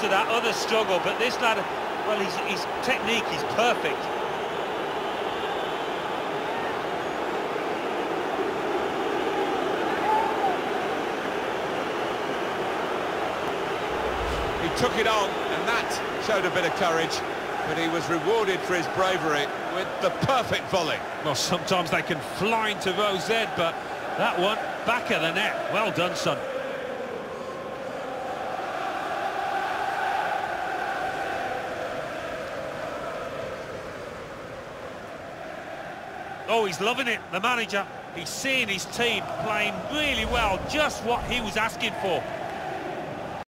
to that, other struggle, but this lad, well, his, his technique is perfect. He took it on, and that showed a bit of courage, but he was rewarded for his bravery with the perfect volley. Well, sometimes they can fly into Ed, but that one, back of the net. Well done, son. Oh, he's loving it, the manager. He's seeing his team playing really well, just what he was asking for.